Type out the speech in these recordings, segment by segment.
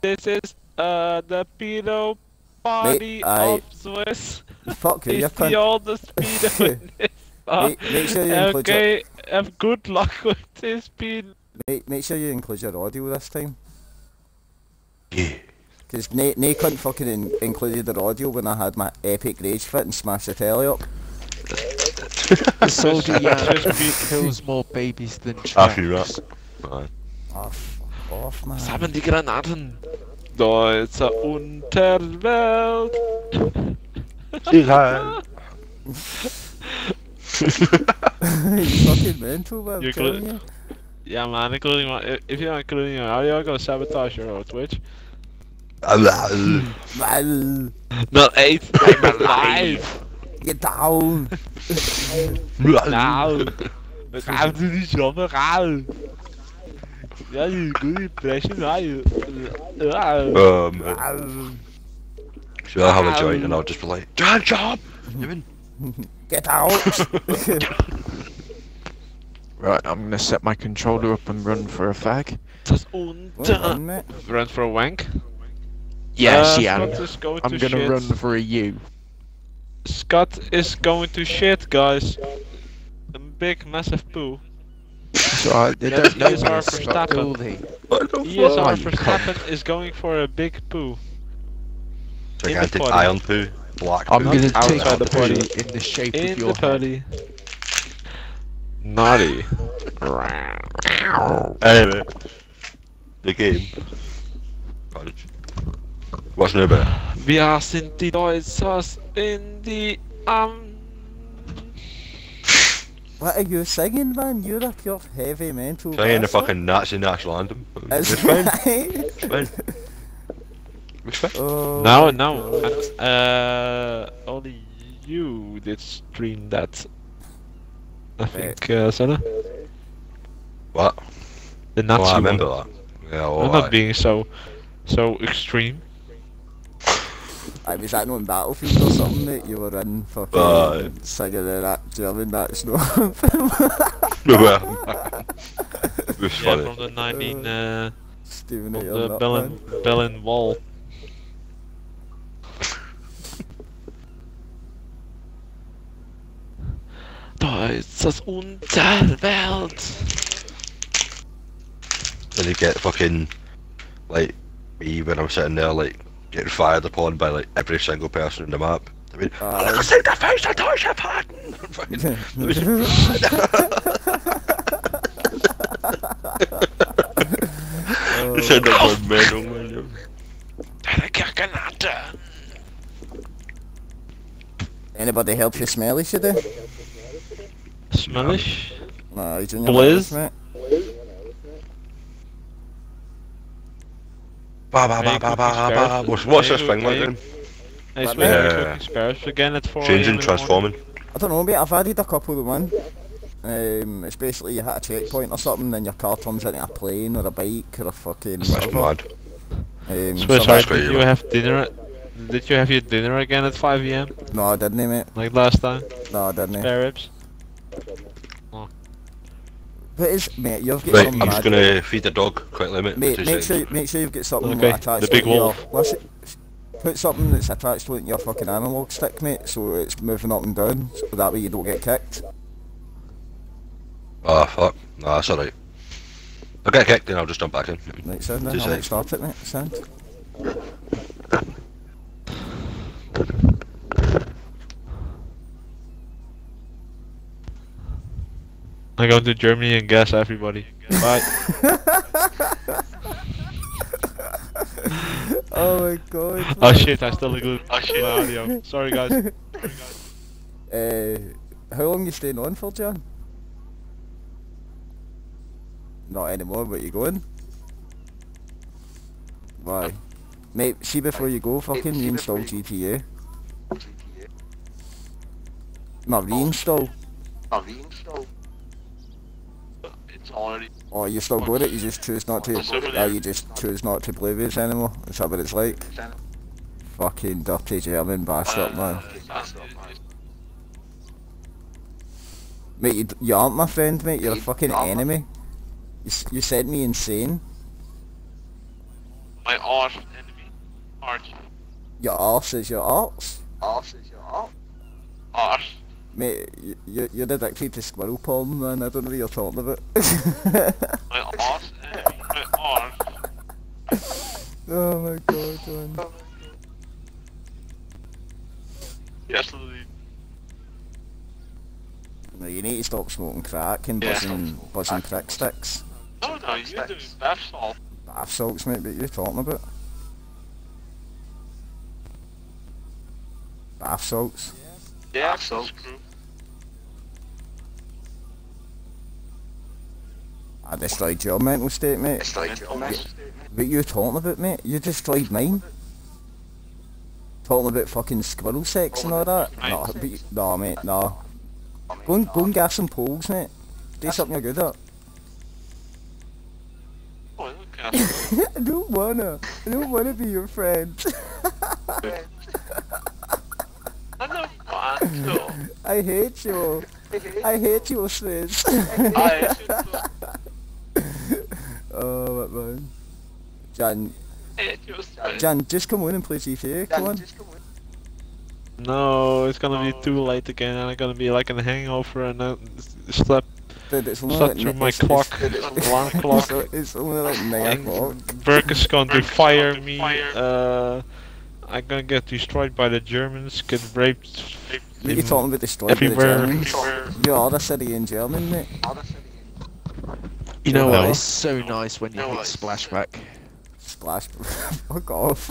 This is uh the pedo party I- of Swiss. Fuck you, you It's the cunt. oldest pedo in this bar. Make, make sure you include your, Okay, have good luck with this pedo. make, make sure you include your audio this time. Yeah. Because Nate, Nate couldn't fucking in, included the audio when I had my epic rage fit and smashed the telly up. The soldier Just yeah, kills more babies than After you chaps. Right. Oh, fuck off, man. Was haben die Granaten? Deutscher Unterwelt. Sicherheit. you fucking mental, man. I'm You're telling gl- you. Yeah, man, including my, if- if you're not including your audio, I'm gonna sabotage your whole Twitch. Man, Not eight, I'm alive! get down. Nou, we gaan er niet zomaar raal. Ja, je goede impression, ja. Ja. Um, so I'll have a joint and I'll just be like, John, job! You mean? Get out. Right, I'm gonna set my controller up and run for a fag. Das Well done, mate. Run for a wank? Yes, Uh, yeah. Scott is going I'm to gonna shit. run for a U. Scott is going to shit, guys. A big, massive poo. So I, they Yes, don't know he is me our as Scott, Verstappen. What the ESR you Verstappen is going for a big poo. Gigantic party. iron poo. Black I'm gonna outside take the the party. party in the shape In of your head. party. Naughty. Anyway. The game. College. What's new about it? Wir sind die Deutschers in die Am. Um, What are you singing, man? You're a pure heavy mental. Playing the fucking Nazi national anthem. It's It's fine. fine. It's fine. It's fine. Oh No, my no. God. and, Uh, only you did stream that. I think, uh, Senna? What? The Oh, Nazi I remember one. that. Yeah, well, I'm not being so, so extreme. I was that not in Battlefield or something, mate? You were in fucking Aye. singing in that German national well, it was Yeah, funny. from the 19, uh, Steven from the your nut, Berlin, man. Berlin Wall. Deutschers Unterwelt. Then you get fucking like me when I'm sitting there like getting fired upon by like every single person in the map. I mean, Aye. let's take the face of Deutsche Paten! Oh, Said that oh. word mental, man. Oh Granate. Anybody help you smelly, should they? Smellish. Nah, he's in your Blizz? mate. Ba ba ba ba ba ba. What's, what's this thing like hey, then? Hey, But Sweet, yeah. are cooking sparrows again at 4 Changing, a.m. in the morning? transforming. I don't know, mate. I've added a couple of one. Um, it's basically you hit a checkpoint or something, then your car turns into a plane or a bike or a fucking That's whatever. mad. Um, Swiss, so are, that's great, did you you have dinner? Did you have your dinner again at 5 a.m. no, I didn't, mate. like last time? No, I didn't. Spare ribs. But is mate, you've got Right, some I'm just gonna feed the dog quickly, mate. Mate, make sure make sure you've got something Okay, attached the to big your- wolf. listen, put something that's attached to your fucking analog stick, mate, so it's moving up and down, so that way you don't get kicked. Ah, fuck. Nah, that's alright. I'll get kicked and I'll just jump back in. Right, sound then, I'll let start it, mate. Sound. I go to Germany and gas everybody. Bye. Oh my god. oh shit, I still include oh, shit. my audio. Sorry guys. sorry Uh, how long you staying on for, John? Not anymore, but you going? Why? Mate, see before you go, fucking reinstall GTA. No, reinstall. It's already. Or oh, you're still got it, you just choose not to. Or uh, you just choose not to play with anymore. Is that what it's like? Fucking dirty German bastard, man. Mate, you, you aren't my friend, mate. You're a fucking enemy. You, s- you sent me insane. My arch enemy. Arch. Your arse is your arse. Arch. Mate, you, you, you're addicted to squirrel porn, man. I don't know what you're talking about. My arch enemy. My arch. oh my god, oh man. Yes, Louis. No, you need to stop smoking crack and Yeah. buzzing, buzzing prick sticks. No, no, you're doing bath salt. Bath salts, mate, what you're talking about? Bath salts? Yeah, so screw. I ah, destroyed your mental state, mate. Destroyed your mental state, mate. What you talking about, mate? You destroyed mine. Talking about fucking squirrel sex and all that? No, but you, no mate, no. Go and, go and gas some poles, mate. Do something you're good at. Oh, at I don't wanna. I don't wanna be your friend. I don't want to. I hate you. I hate you, Swizz. I should oh, what man. Jan, hate Jan, just come on and play GTA, come on. No, it's gonna be too late again, and I'm gonna be like in a hangover and then slept Dude, it's only slept like, through ni- my it's, clock, It's, alarm clock. it's, it's only like 9 o'clock. And Burke is going to Burke fire me. fire- Uh, I'm gonna get destroyed by the Germans, get raped. What you in- talking about destroyed by the everywhere. Germans? You are all the city in German, mate. You know what? It's so nice when you No, hit it's- splashback. Splash. Fuck off.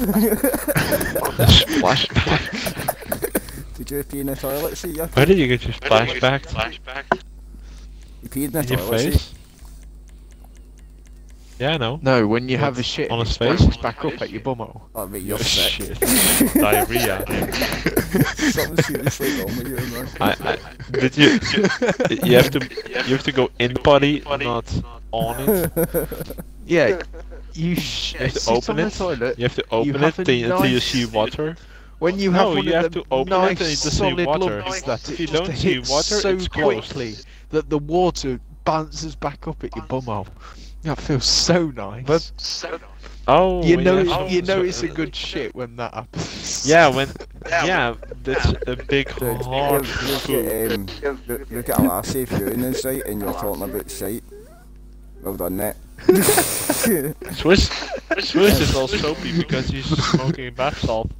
Splashback. Did you pee in the toilet seat? Where did you get your Where splashback? Flashback. you peed in the In your toilet seat? Face? Yeah, I know. No, when you have a shit On a his it's back up at your bumhole. Oh, mate, you're sick. shit. Diarrhea. Something seriously wrong with you, man. I, I, did you? You have to. You have to go in the body, not on it. Yeah, you sh- You have to open it. toilet. You have to open it a till, until you see water. When you No, have one you of have them to open it nice and you just see solid water. lumps that If you don't see water, so it's closed. quickly that the water bounces back up at your bumhole. That feels so nice. But- So, Oh, you know, have it's- some- you know it's a good shit when that happens. Yeah, when Yeah, yeah, that's a big Dude, hard look, look food. at, um, look, look at a lassie viewing this, site and you're talking about shite. Well done, net. Swiss, Swiss is all soapy because he's smoking bath salt.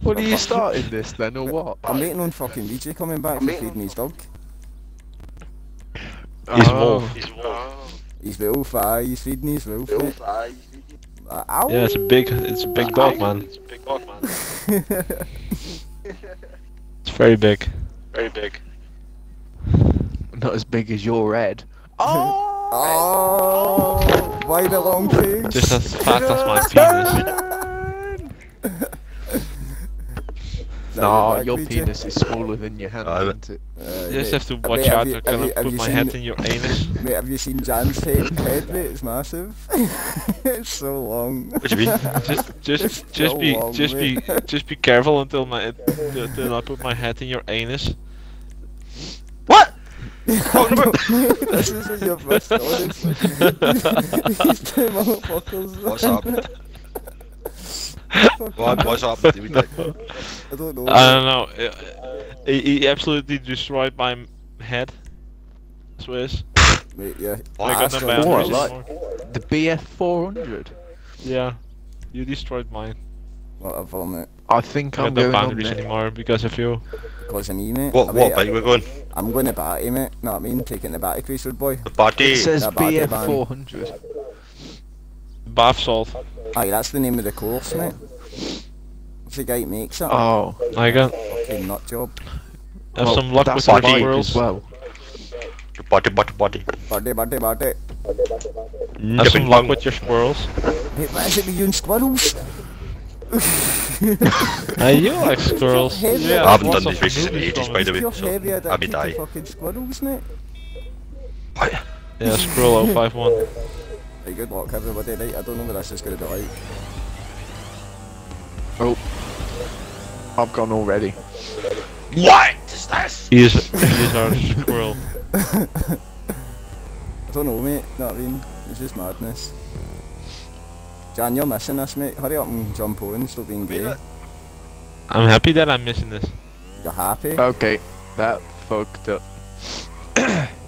What are you starting this then, or what? I'm waiting on fucking VJ coming back from feeding his dog. He's Oh. wolf. he's wolf. He's wolf, aye, he's feeding his wolf, mate. Uh! Yeah, it's a big, it's a big dog, man. It's a big dog, man. It's very big. Very big. Not as big as your head. Oh, why the long face? Just as fast as my penis. No, Nah, back, your VJ. penis is smaller than your hand, Uh, isn't it? Uh, You just have to watch have out. you- I'm gonna put my seen- head in your anus. Mate, have you seen Jan's head, head mate? It's massive. it's so long. What do you mean? Just, just, It's just so be, long, just be, just be careful until my, until I put my head in your anus. What? This isn't your first audience. These two motherfuckers. What's up? What, what's up? What do? I don't know. I don't know. He, he absolutely destroyed my m- head. Swiss. Mate, yeah. I got no Astro- boundaries like- The BF 400. Yeah, you destroyed mine. Whatever, mate. I think I I'm got no going on boundaries there. anymore because of you. Because of me, mate. What, I what bet- bike we're going? I'm going to Batty, mate. Know what I mean? Taking the Batty crease road boy. The party. It says That BF man. 400. Bath salt. Aye, that's the name of the course, mate. What's the guy makes it? Oh, I got Fucking nut job. have well, some luck with a the bike squirrels. as well. Body, body, body. Batty, batty, batty. Have some luck with your squirrels. Mate, what is it with you and squirrels? Uh, you like squirrels. Yeah, I haven't done of these races in ages, by the way. So, I'll be addicted to die. fucking squirrels, mate. What? Yeah, Squirrel 051. Right, good luck everybody, right? I don't know what this is going to be like. Oh. I've gone already. What is this? He's, is, he is our squirrel. I don't know, mate. Know what I mean? It's just madness. Jan, you're missing this, mate. Hurry up and jump on, stop being gay. I'm happy that I'm missing this. You're happy? Okay, that fucked up.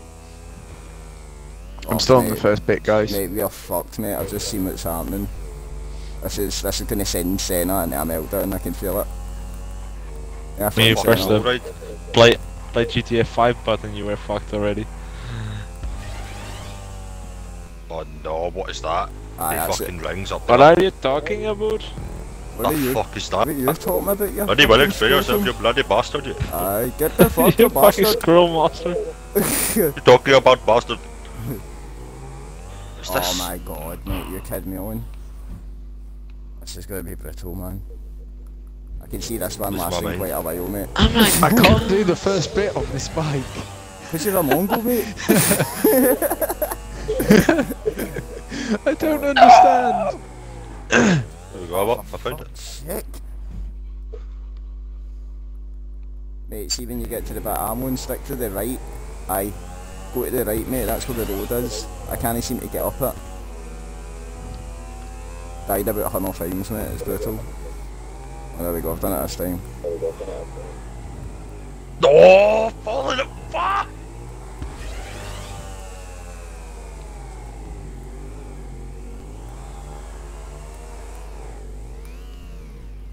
Oh, I'm still on the first bit, guys. Mate, we're fucked, mate. I've just seen what's happening. This is this is gonna send Senna into a meltdown. I can feel it. Yeah, Me fuck first, Senna. Right. Play play GTA 5 button, you were fucked already. Oh no, what is that? Aye, He that's it. fucking rings up What are you talking about? What are the you? fuck is that? What are you talking about? You Bloody well explain yourself, you bloody bastard. You. Aye, get the fuck, you you fucking bastard. scroll master. You're talking about bastard. What's Oh this? my god, mate, you're kidding me on. This is gonna be brutal, man. I can see this one Lose my lasting mind. quite a while, mate. I can't do the first bit on this bike. Because you're a Mongol, mate. I don't understand. There we go, what? I found it. Sick. Mate, see when you get to the bit I'm on, stick to the right. Aye. Go to the right, mate, that's where the road is. I can't seem to get up it. Died about a hundred times, mate, it's brutal. Oh, there we go, I've done it this time. No, falling it. Fuck!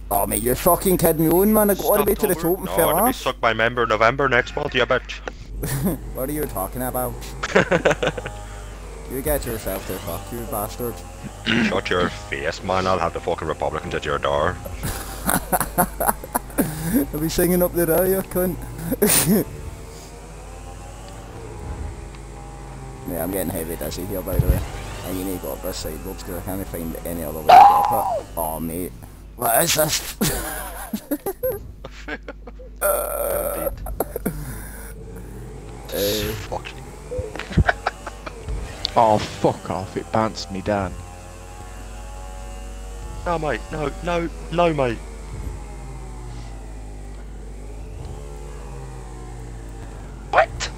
Oh mate, you're fucking kidding me on, man. I got all the way to the top and fell I'm gonna be off. sucked by member November next month, you bitch. What are you talking about? you get yourself to fuck, you bastard. Shut your face, man. I'll have the fucking Republicans at your door. I'll be singing up the there, you cunt. Mate, I'm getting heavy dizzy here, by the way. And you need to go up this side, because I can't find any other way to go up it. Oh, mate. What is this? Uh, Fuck. Oh, fuck off. It bounced me down. No, mate. No, no, no, mate. What?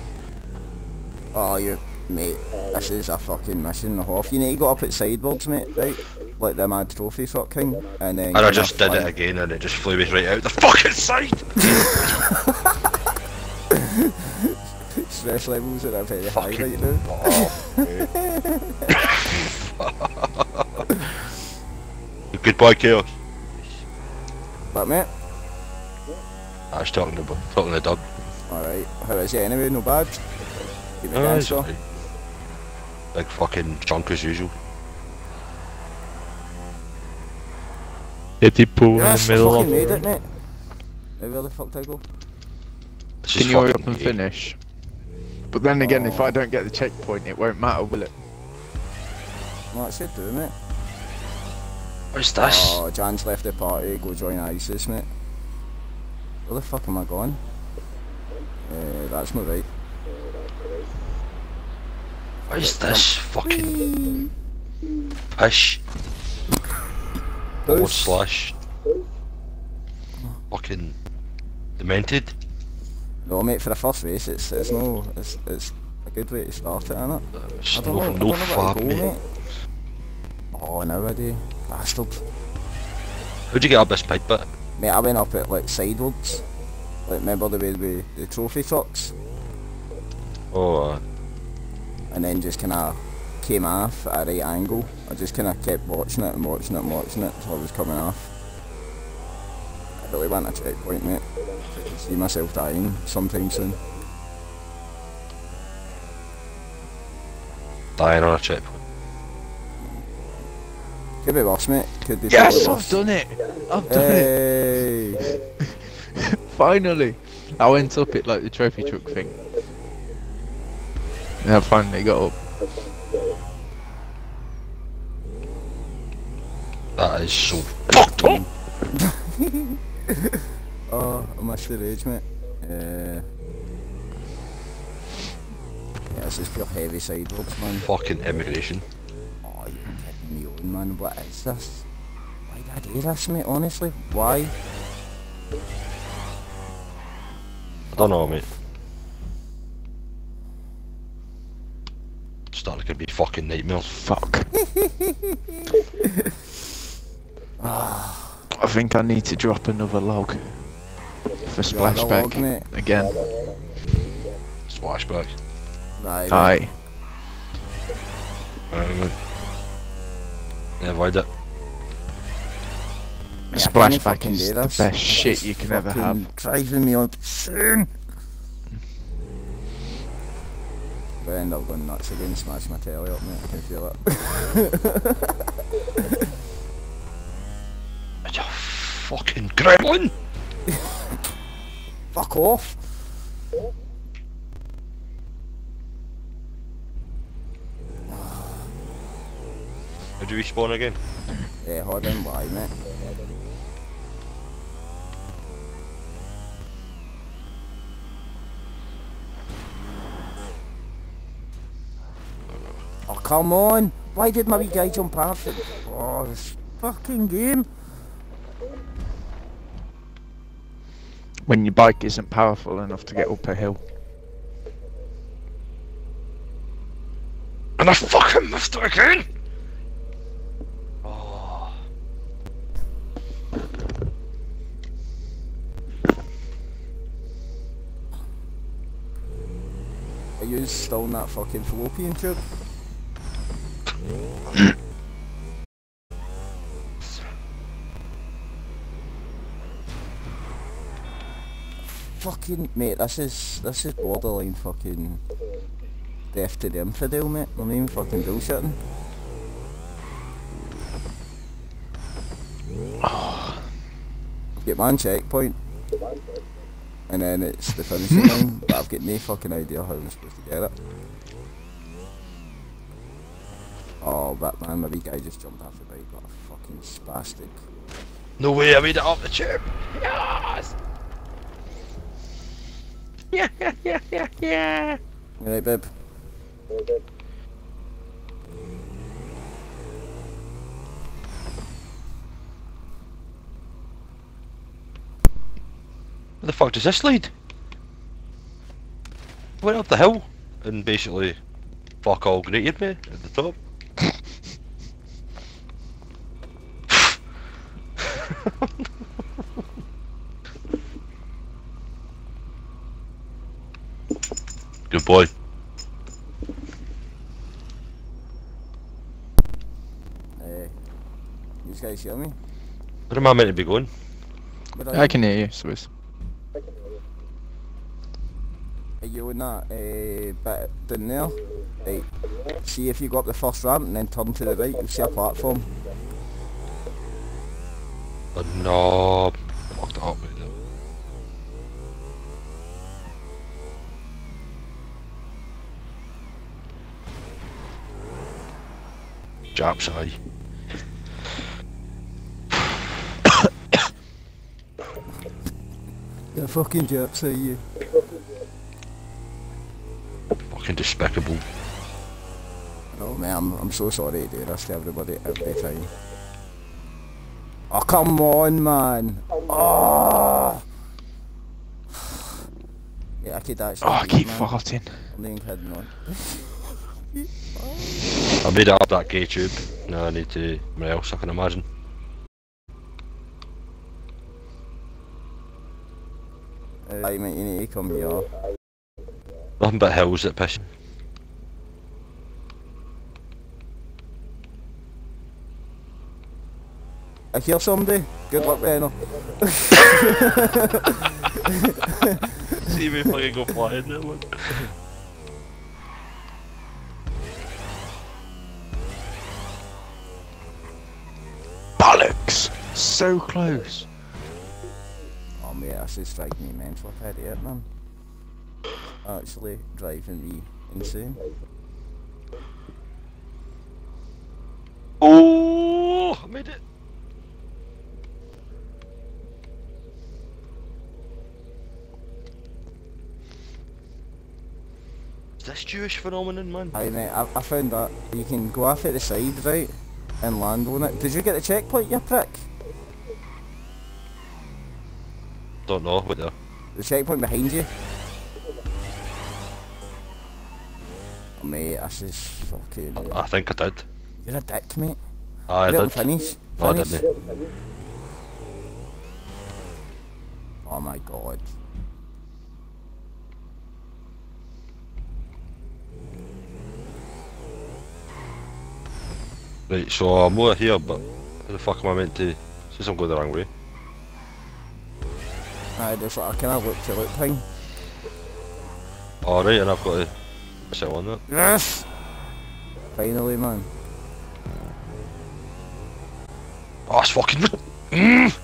oh, you, mate. This is a fucking mission and a half. You need to go up at sideboards, mate, right? Like the mad trophy sort of thing. And then. And I just did fly- it again and it just flew me right out the fucking side. Stress levels are very high Fucking right now. oh. Goodbye, chaos. But mate, I was talking to talking to Doug. alright. How is it anyway? No bad? Keep it Oh, going, he's so. Big fucking chunk as usual. Shitty pool Yes, in I the middle fucking of made it, mate. Where the fuck did I go? Can you hurry fucking up and gay. finish? But then again, if Oh. I don't get the checkpoint, it won't matter, will it? Well, that should do, mate. What's this? Oh, Jan's left the party, go join ISIS, mate. Where the fuck am I going? Uh, that's my right. What is this fucking fish forward slash fucking demented? No, mate, for the first race, it's it's no, it's it's a good way to start it, isn't it? It's I don't no, know, I no don't know fab, go, mate. mate. Oh, now I do. Bastard. How'd you get up this pipe bit? Mate, I went up it like sideways. Like, remember the way with the trophy trucks? Oh, uh, and then just kind of came off at a right angle. I just kind of kept watching it and watching it and watching it until I was coming off. I really want a checkpoint, mate. I can see myself dying sometime soon. dying on a checkpoint. Could be worse, mate. Could be Yes, totally I've done it! I've done it! Finally! I went up it like the trophy truck thing. And I finally got up. That is so fucked up. Oh, I missed the rage, mate. Uh, yeah, this is pure heavy sidewalks, man. Fucking immigration. Oh, you're kidding me on, man. What is this? Why did I do this, mate? Honestly, why? I don't know, mate. Starting to be fucking nightmares. Fuck. I think I need to drop another log for You want the splashback again. Splashback. Right, Aye. Alright, Yeah, avoid it. Yeah, I can't even Splashback fucking is do the this. best shit you can ever fucking have. Driving me on insane. I end up going nuts again, smash my telly up, mate. I can feel it. It's a fucking gremlin! Fuck off. Did you respawn again? Yeah, hold on, why, mate? Oh, come on! Why did my wee guy jump it? Oh, this fucking game! When your bike isn't powerful enough to get up a hill. And I fucking missed it again! Oh. Are you still in that fucking fallopian tube? fucking mate, this is this is borderline fucking death to the infidel, mate. I'm even fucking bullshitting. Get one checkpoint. And then it's the finishing line, but I've got no fucking idea how I'm supposed to get it. Oh, Batman, my wee guy just jumped off the bike, what a fucking spastic. No way I made it off the tube! Yes! Yeah, yeah, yeah, yeah, yeah. You right, babe? Where the fuck does this lead? Went up the hill and basically fuck all greeted me at the top. Boy. Uh, you guys hear me? Where am I meant to be going? I you? can hear you, Swiss. Are you in that uh, bit down there? Right. See if you go up the first ramp and then turn to the right, you'll see a platform. But no. Fucked it up right there. Japs eye. The fucking Japs, are you. Fucking despicable. No man, I'm, I'm so sorry to do this to everybody every time. Oh come on man! Oh! Yeah, I could actually Oh, I keep man. farting. I'm not even kidding on. I made it up that gay tube. Now I need to where else I can imagine. Uh, Right mate, you need to come here. Nothing but hills that piss. I hear somebody. Good luck Reno. See me fucking go flying there, look. So close. Oh mate, this is striking me mental head here man. Actually driving me insane. Oh, I made it. Is this Jewish phenomenon, man? Aye mate, I, I found that you can go off at the side, right, and land on it. Did you get the checkpoint, you prick? Don't know. What the? Uh, the checkpoint behind you. Oh, mate, this is fucking... I think I did. You're a dick, mate. I Let did. finish. No, I didn't. Oh, my god. Right, so I'm over here, but how the fuck am I meant to? Since I'm going the wrong way. I just like a kind of look to look thing. Alright, and I've got to sit on that. Yes! Finally, man. Oh, it's fucking. Mm.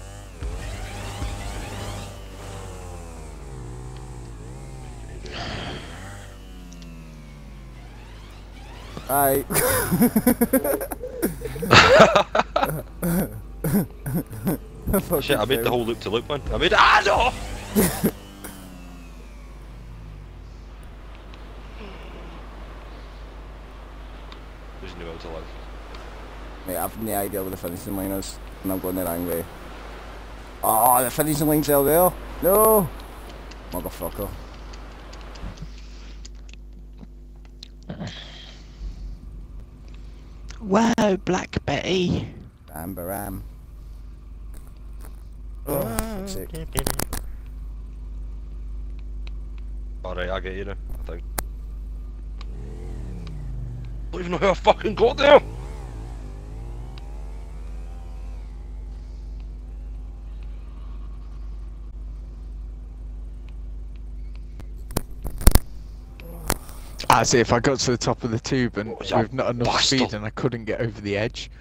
Aye. Shit, I made the whole loop to loop one. I made Ah, no! Who's new out to live? Mate, I've no idea where the finishing line is, and I'm going the wrong way. Oh, the finishing line's out there. No! Motherfucker. Wow, Black Betty. Amber Ram. Oh, sake. Alright, I get you now, I think. I don't even know how I fucking got there! I see. If I got to the top of the tube and Oh, with not enough bastard. speed and I couldn't get over the edge,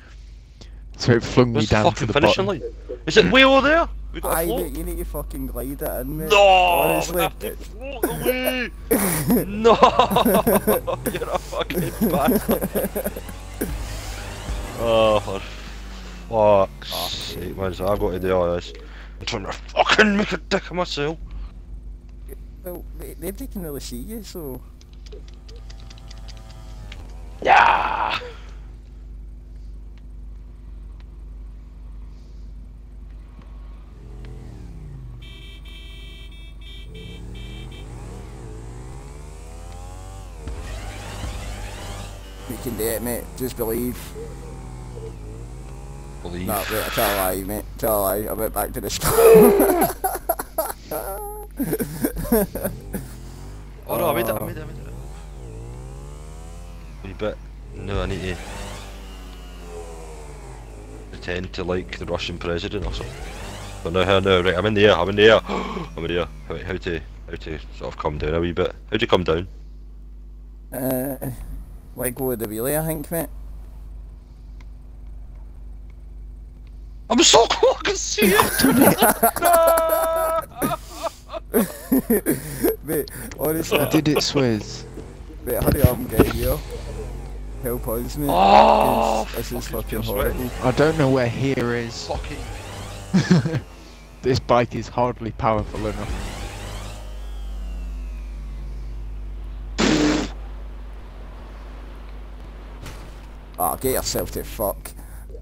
so it flung me down to the finishing bottom. line? Is it way over there? We got Aye, mate, you need to fucking glide it in, mate. No! Honestly, we have to float away! no! You're a fucking bastard. oh, for fuck's ah, sake, man. So I've got to do all this. I'm trying to fucking make a dick of myself. Well, they, nobody can really see you, so... Yeah! You can do it, mate. Just believe. Believe. No, wait, I tell a lie, mate. Tell a lie. I went back to the start. Oh no, I made it, I made it, I made it. Wee bit. No, I need to pretend to like the Russian president or something. But no, no, right, I'm in the air, I'm in the air. I'm in the air. Right, how to, how to sort of calm down a wee bit. How do you come down? uh, let go of the wheelie, I think, mate. I'm so close, I can see it! mate, honestly, I did it, Swizz. mate, hurry up and get here. Help us, mate. Oh, 'cause this is fucking fucking sweaty. horrible. I don't know where here is. Fucking. This bike is hardly powerful enough. Ah, get yourself to fuck.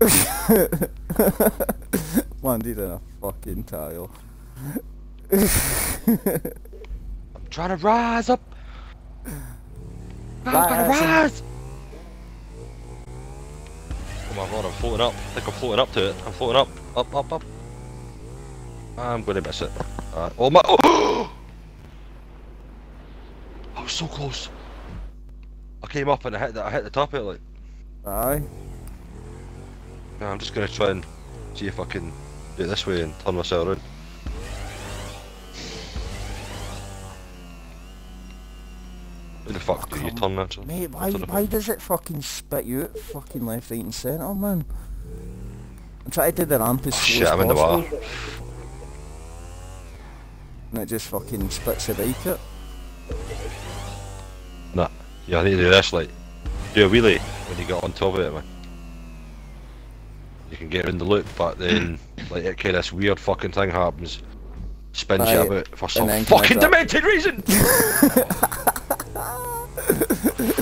Landed in a fucking tile. I'm trying to rise up! I'm gonna rise! Oh my god, I'm floating up. I think I'm floating up to it. I'm floating up. Up, up, up. I'm gonna miss it. Alright. Oh my. Oh! I was so close. I came up and I hit the, I hit the top of it like. Aye. Yeah, I'm just gonna try and see if I can do it this way and turn myself around. Who the fuck Oh, do you turn actually? Mate, why, why does it fucking spit you out fucking left, right and centre, man? I'm trying to do the ramp as slow Shit, as I'm in the possible. water. And it just fucking spits the bike out. Nah, yeah, I need to do this, like, do a wheelie when you get on top of it, man. You can get in the loop, but then, like, it kind of this weird fucking thing happens. Spins you Right, about for some then can I fucking demented reason!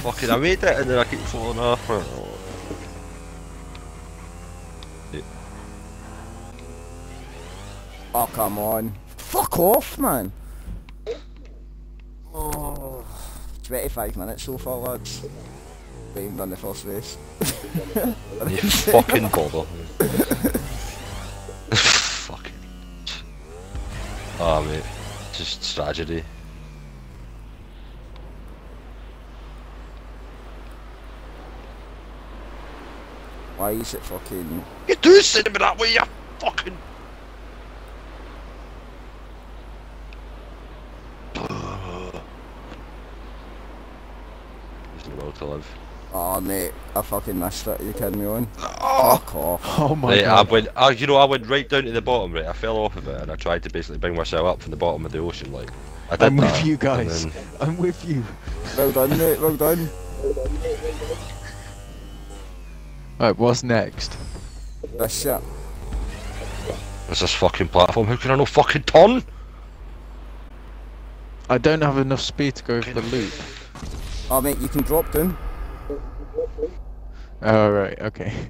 fucking, I made it and then I keep falling off. Oh. oh, come on. Fuck off, man. Oh, 25 minutes so far, lads. We ain't done the first race. You fucking bother. fucking. Oh mate, just tragedy. Why is it fucking... You do send me that way, you fucking. There's no world to live. Oh mate, I fucking missed it, you kidding me on? Oh, Fuck off. Oh my Right, I went. Oh, you know, I went right down to the bottom. Right, I fell off of it, and I tried to basically bring myself up from the bottom of the ocean. Like, I did I'm with you guys. then- I'm with you. Well done mate, well done. Alright, what's next? This shit. What's this fucking platform? How can I no fucking ton? I don't have enough speed to go over the loop. Oh mate, you can drop down. Oh, right, okay.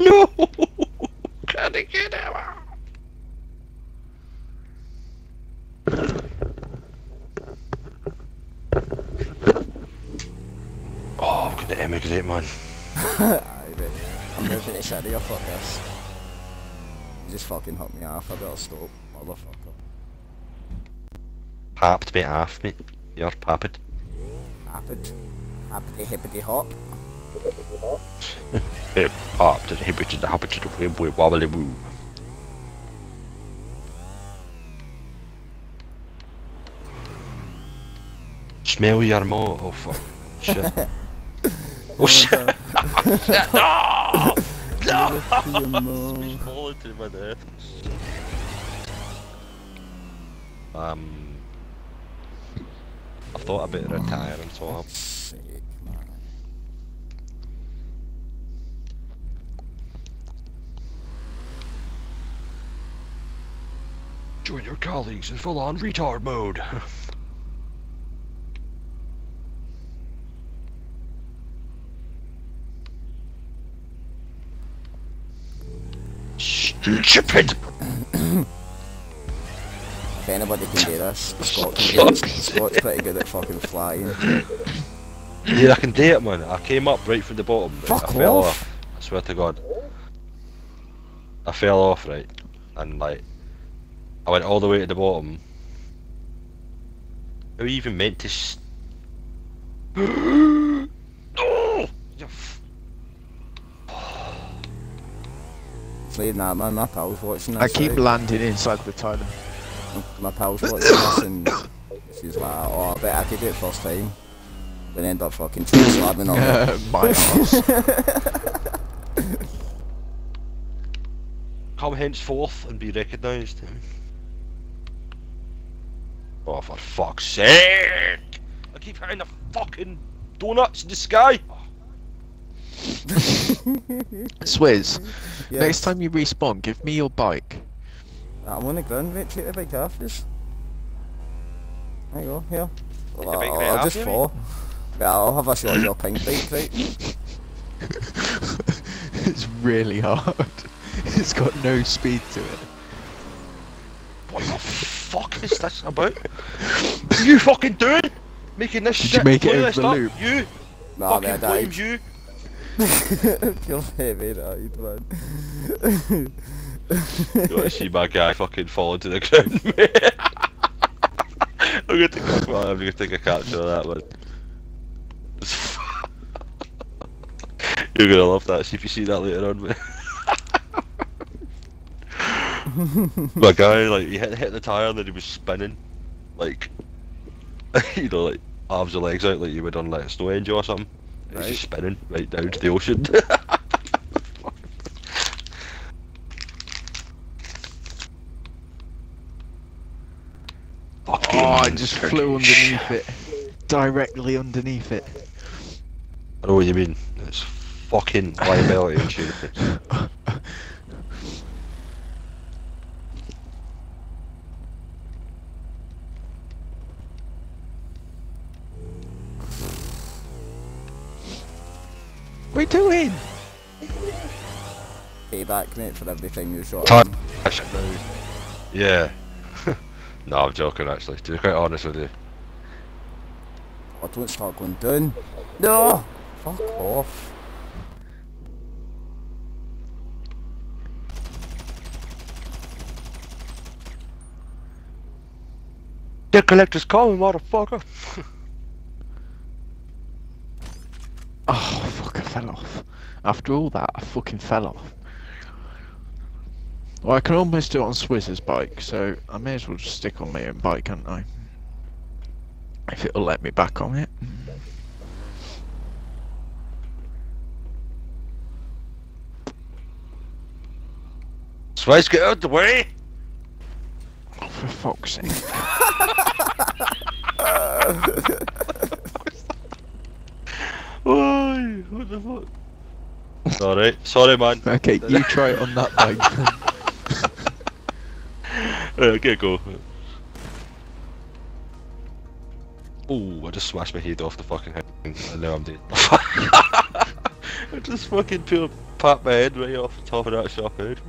No! Can I get out? Oh, I'm gonna emigrate, man. Aye I'm moving to City, fuck this. You just fucking hit me off, I better stop, motherfucker. Papped me half, mate. You're papped. Rapid. Happity hippity hop. Hey, papped and hippity the happity the way boy wobbly woo. Smell your mo. Oh fuck. Shit. oh shit. no! No! He's falling to my death. Um. I thought I better retire and so on. Sake, man. Join your colleagues in full on retard mode. Stupid! If anybody can do this, Scott can do it. Scott's pretty good at fucking flying. Yeah, I can do it, man. I came up right from the bottom. Right? Fuck I fell off. off. I swear to God. I fell off, right? And, like, I went all the way to the bottom. How are you even meant to. S- no! Oh! You f- Saying that man, my pal's watching this. I keep landing inside the toilet. My pal's watching this and she's like, oh, I bet I could do it first time. But end up fucking choke slapping on me. My arse. Come henceforth and be recognised. Eh? Oh, for fuck's sake! I keep hitting the fucking donuts in the sky! Swizz, Yes. next time you respawn, give me your bike. I'm on the ground, mate, take the bike off this. There you go, here. the Well, I'll, right oh, I'll just fall. Yeah, I'll have a shot of your pink bike, right? it's really hard. It's got no speed to it. What the fuck is this about? What are you fucking doing? Making this Did shit you make it over playlist the up? loop? You! Nah, mate, I died. you! You're heavy, died, man. You want to see my guy fucking falling to the ground, mate? I'm gonna take a, well, I'm gonna take a capture of that one. You're gonna love that. See if you see that later on, mate. my guy, like, he hit, hit the tire and then he was spinning, like, you know, like arms and legs out, like you would on like a snow angel or something. And He's just spinning right down to the ocean. Fucking Oh, I just flew underneath it. Directly underneath it. I know what you mean. It's fucking liability insurance. What are doing? Payback, mate, for every time you shot Time. him. Yeah. No, I'm joking actually, to be quite honest with you. I don't start going down. No! Fuck off. Debt collector's coming, motherfucker! oh, fuck, I fell off. After all that, I fucking fell off. Well, I can almost do it on Swizz's bike, so I may as well just stick on my own bike, can't I? If it'll let me back on it. Spice, get out the way. Oh, for fuck's sake. Why? What the fuck? Sorry, sorry, man. Okay, you try it on that bike. Uh, okay, go. Oh, I just smashed my head off the fucking head uh, and now I'm dead. I just fucking put pat my head right off the top of that shop head.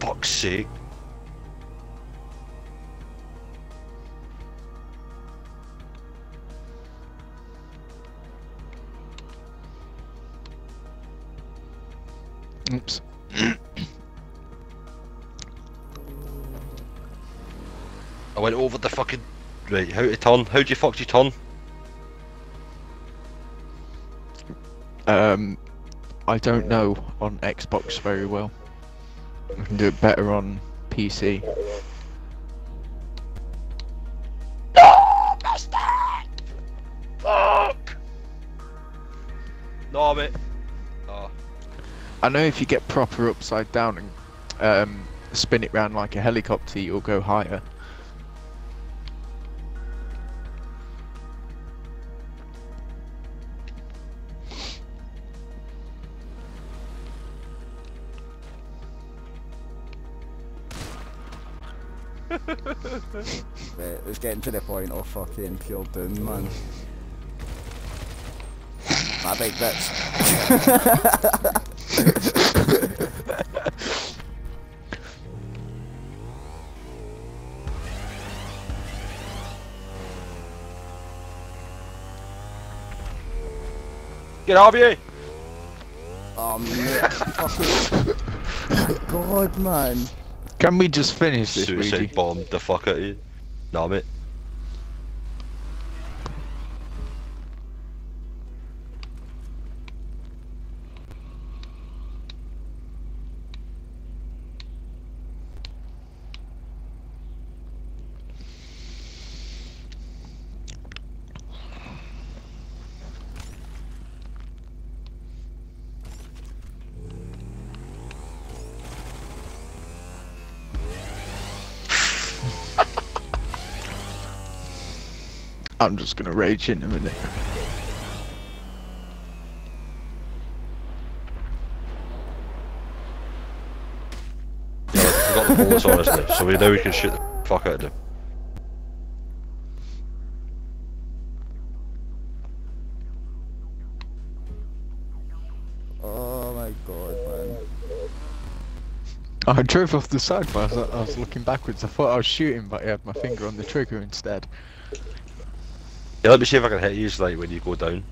Fuck's sake. Oops. I went over the fucking. Right, how to turn? How do you fuck do you turn? Um, I don't know on Xbox very well. I can do it better on PC. I know if you get proper upside down and um, spin it round like a helicopter, you'll go higher. Right, it's getting to the point of fucking pure doom, man. My big bits. Get off you! Oh mate, fucking. My God, man. Can we just finish this, Suicide Luigi? bombed the fuck out of you. Nah, mate. I'm just gonna rage in a minute. Yeah, we got the bullets on so we know we can shoot the fuck out of them. Oh my God, man. I drove off the side, but I was, I was looking backwards. I thought I was shooting, but I had my finger on the trigger instead. Yeah, let me see if I can hit you like when you go down.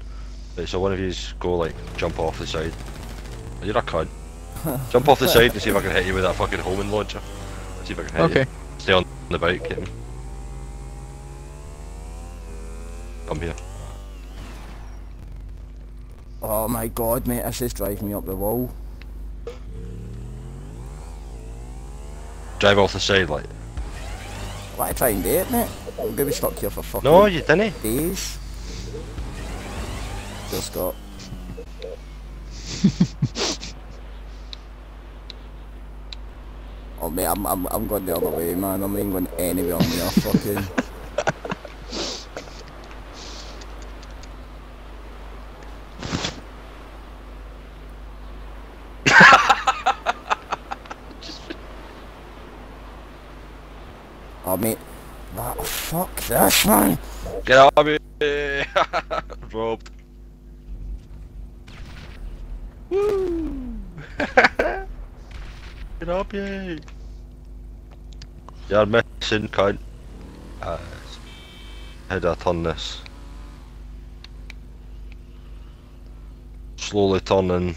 Right, so one of yous go like jump off the side. You're a cunt. jump off the side and see if I can hit you with that fucking homing launcher. See if I can hit Okay. you. Stay on the bike, get him. Come here. Oh my God, mate, this is driving me up the wall. Drive off the side like. Why try and do it, mate? I'm gonna be stuck here for fucking No, you didn't. days. Just got. oh mate, I'm, I'm, I'm going the other way, man. I'm not even going anywhere near fucking. Oh mate, that fuck this man. Get out of me! Robbed. Woo! Get up, yay! You're missing, cunt. Uh, how do I turn this? Slowly turning.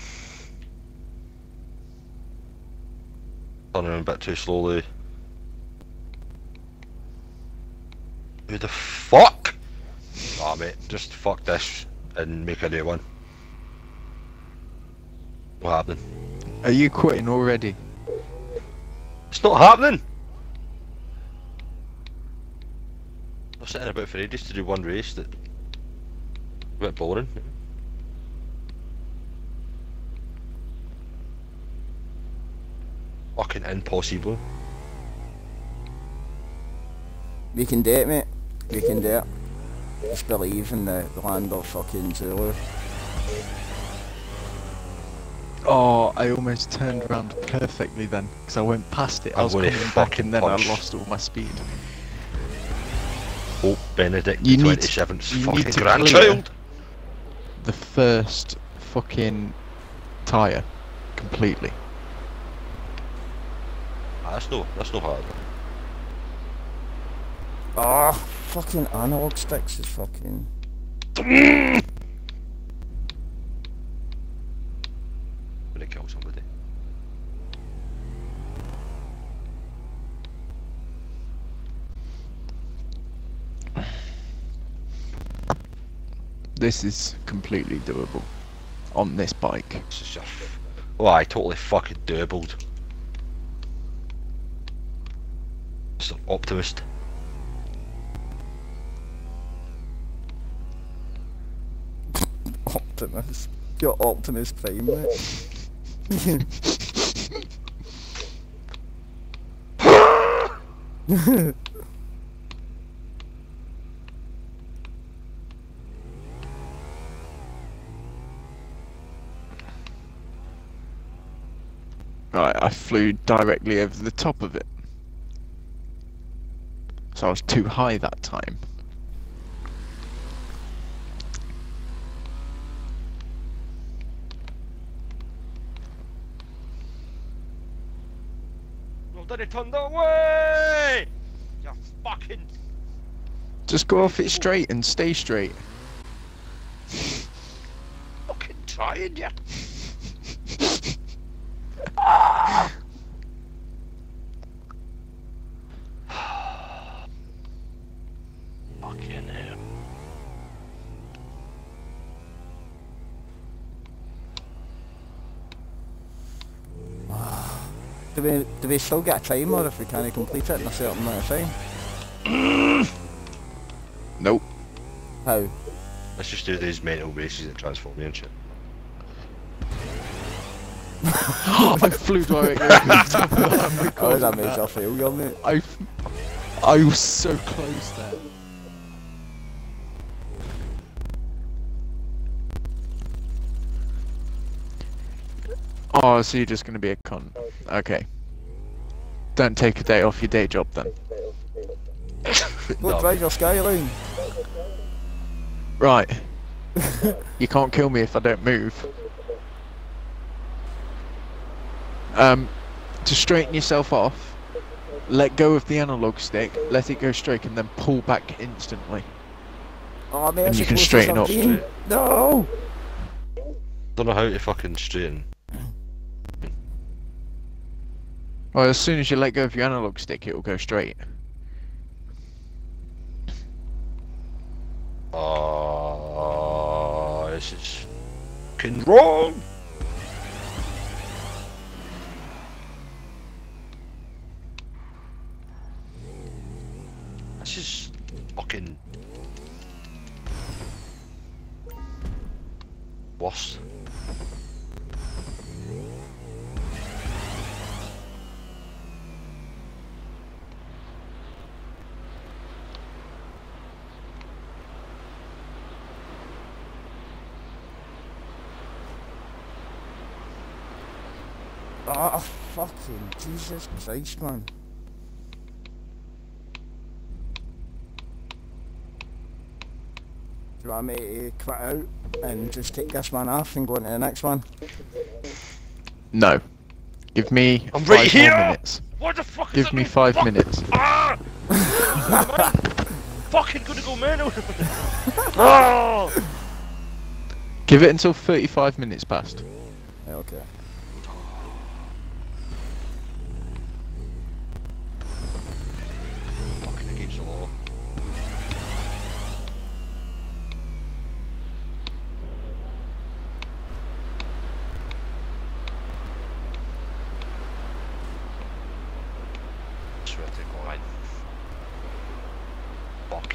Turning a bit too slowly. Who the fuck? Ah mate, just fuck this and make a new one. What happening? Are you quitting already? It's not happening! I'm sitting about for ages to do one race that... A bit boring. Fucking impossible. We can do it, mate. We can do it. Just believe in the, the land of fucking Zulu. Oh, I almost turned around perfectly then, because I went past it. I I'm was gonna coming back and then punch. I lost all my speed. Oh, Benedict You the need to- 27th you fucking need to grandchild! The first fucking tyre, completely. Ah, that's no, that's no hard. Ah, fucking analog sticks is fucking... Gonna kill somebody. This is completely doable on this bike. This is just... Oh, I totally fucking doubled. Just an optimist. Optimus. You're Optimus Prime, mate. Right, I flew directly over the top of it. So I was too high that time. Well, did it turn that way? You fucking... Just go off it straight and stay straight. fucking trying you. fucking hell. Do we do we still get a timer if we can't complete it in a certain amount of time? Nope. How? Let's just do these mental races that transform me and shit. I flew directly over the top that. I'm How recording does that make that. you feel, young mate? I, I was so close there. Oh, so you're just gonna be a cunt. Okay. Don't take a day off your day job then. Go No. drive your skyline. Right. you can't kill me if I don't move. Um, to straighten yourself off, let go of the analog stick, let it go straight, and then pull back instantly. Oh, mate, And you can straighten up. No! Don't know how to fucking straighten. Well, as soon as you let go of your analog stick, it will go straight. Oh, this is fucking wrong. This is fucking worse. Oh, fucking Jesus Christ, man. Do you want me to quit out and just take this one off and go into the next one? No. Give me I'm five right more here! minutes. What the fuck Give that me five Fuck. minutes. Ah! fucking gonna go mental. oh! Give it until 35 minutes past. Yeah, okay.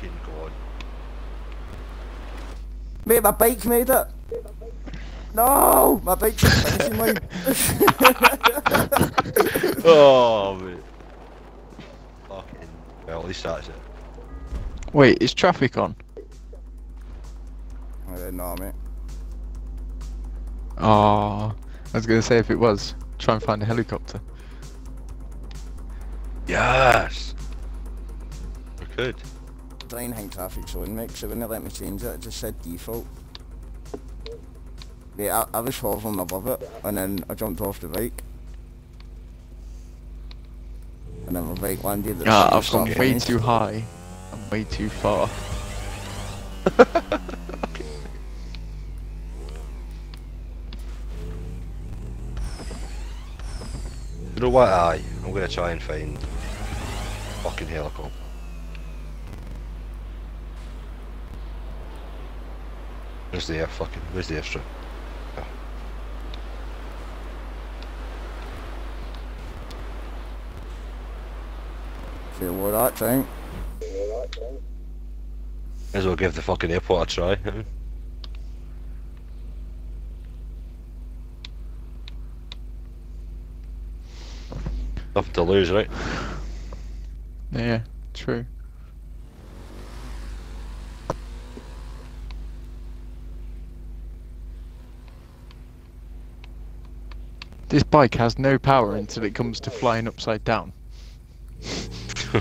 Fucking god. Mate, my bike made it. No, my bike's in the finishing line. Oh, mate. Fucking. Well, at least that's it. Wait, is traffic on? I don't know, mate. Oh, I was gonna say if it was, try and find a helicopter. Yes! We could. I don't think traffic's on, mate, 'cause it wouldn't let me change it. It just said default. Mate, I, I was hovering above it, and then I jumped off the bike. And then my bike landed at the Ah, same I've gone start way finish. too high and way too far. You know what? Aye, I'm gonna try and find fucking helicopter. Where's the air fucking? Where's the airstrip? Oh. Feel what that time. May as well give the fucking airport a try. Nothing to lose, right? Yeah, true. This bike has no power until it comes to flying upside down. I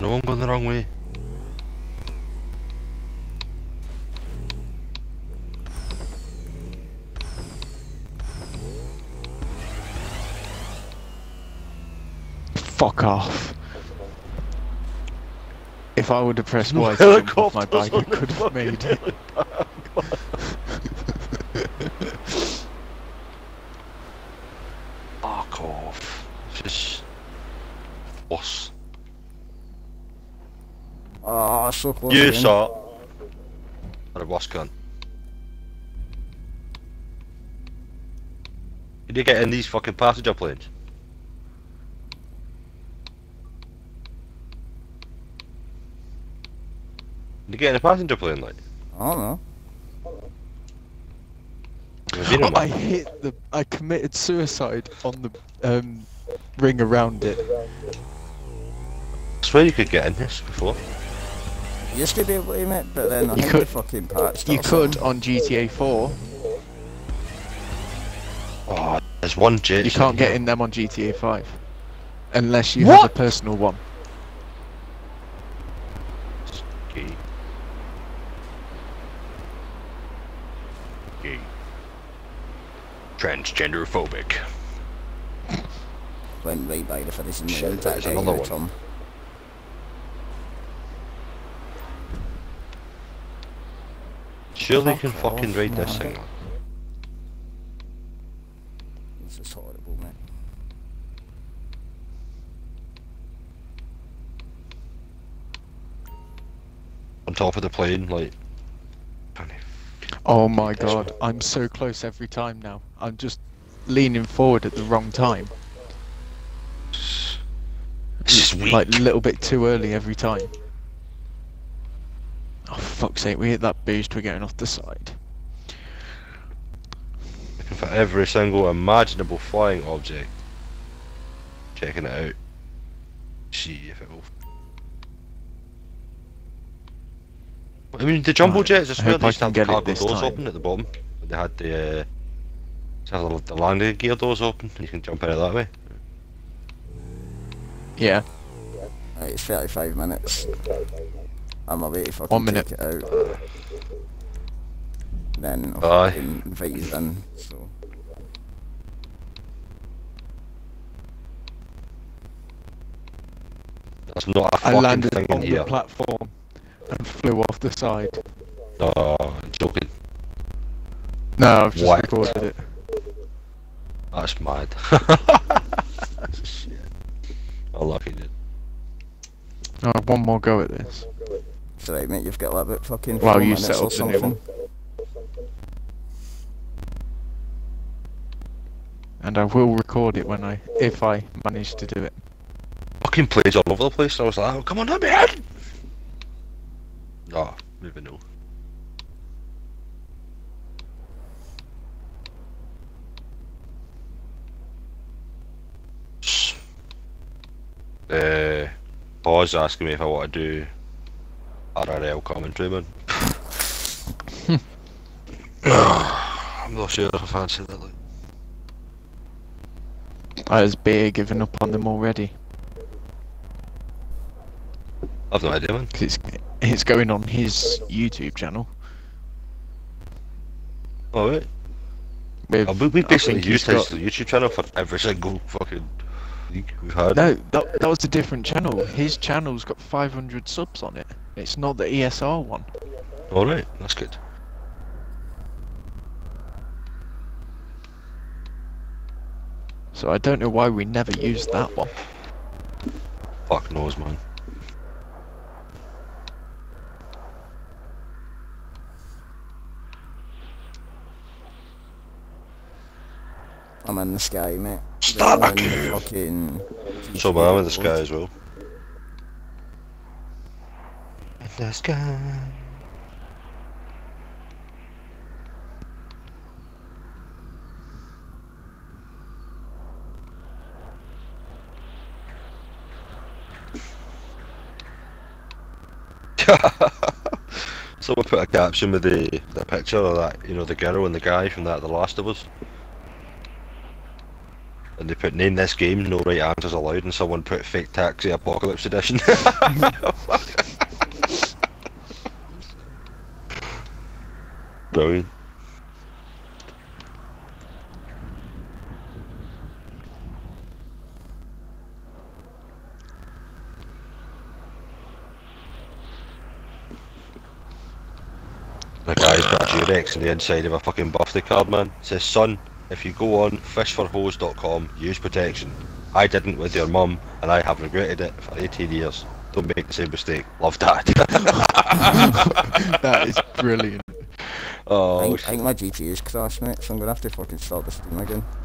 know I'm going the wrong way. Fuck off. If I would have pressed Y to jump off my bike, I could have made it. Fuck off. Just. Boss. Ah, so close. You saw. Or a boss gun. Did you get in these fucking passenger planes? Get in a passenger plane, like? I don't know. Have you been in I hit the. I committed suicide on the um, ring around it. I swear you could get in this before. You used to be able to, mate, but then I You could- fucking patched You it could something. on GTA 4. Oh, there's one jet. You can't get in them on GTA 5. Unless you What? have a personal one. Gay. Gay. Transgender phobic. Went right by the finishing Shit, line. there's that another one. on. Surely you can fucking read this thing. This is horrible, man. On top of the plane, like. Oh my god, I'm so close every time now. I'm just leaning forward at the wrong time. It's just weak. Like a little bit too early every time. Oh fuck's sake, we hit that boost, we're getting off the side. Looking for every single imaginable flying object. Checking it out. See if it will. I mean, the jumbo Right, jets, I I swear hope they I used to have the cargo doors time. open at the bottom. They had the, uh, have the, the landing gear doors open, and you can jump out it that way. Yeah, Right, it's 35 minutes. I'm away to fucking One minute. take it out. Then I'll Aye. fucking invite you in, so... That's not a I fucking landed thing on in the here. platform and flew off the side. Uh, no, joking. No, I've just What? recorded it. That's mad. Shit. I lucky dude. Oh, one more go at this. It's alright, mate, you've got a little bit fucking Well, you minutes set up the new something. one. and I will record it when I, if I manage to do it. Fucking plays all over the place. I was like, oh, come on, let me in! No, maybe no. S- Uh, Paul's asking me if I want to do RRL commentary, man. I'm not sure if I fancy that. Like. Has Beer giving up on them already? I've no idea, man. 'Cause it's it's going on his YouTube channel. Oh, wait. With, Oh, we, we I basically think used his got- YouTube channel for every single fucking we've had. No, that, that was a different channel. His channel's got 500 subs on it. It's not the ESR one. Alright, that's good. So I don't know why we never used that one. Fuck knows, man. I'm in the sky, mate. Stop I'm it. the fucking... So, but I'm in the sky as well. In the sky. Someone put a caption with the the picture of that, you know, the girl and the guy from that The Last of Us. They put name this game, no right answers allowed, and someone put fake taxi apocalypse edition. Brilliant. The guy's got a Durex in the inside of a fucking birthday card, man. It says, son, if you go on fishforhose.com, use protection. I didn't with your mum, and I have regretted it for 18 years. Don't make the same mistake. Love that. that is brilliant. Oh, I oh, think, I think my GPU's crashed, mate, so I'm gonna have to fucking start this thing again.